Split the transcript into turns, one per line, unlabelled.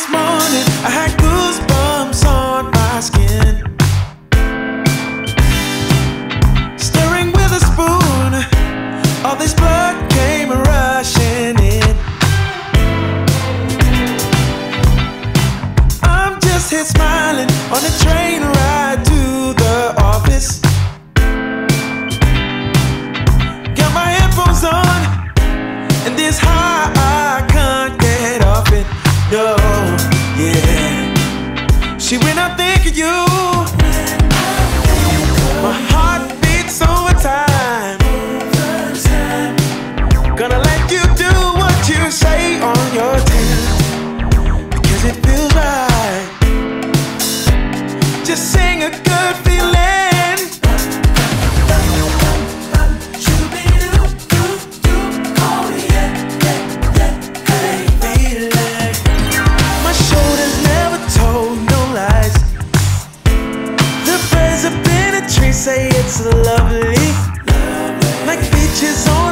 this morning, I had goosebumps on my skin. Stirring with a spoon, all this blood came rushing in. I'm just here smiling on the train. you. Say it's lovely, like beaches on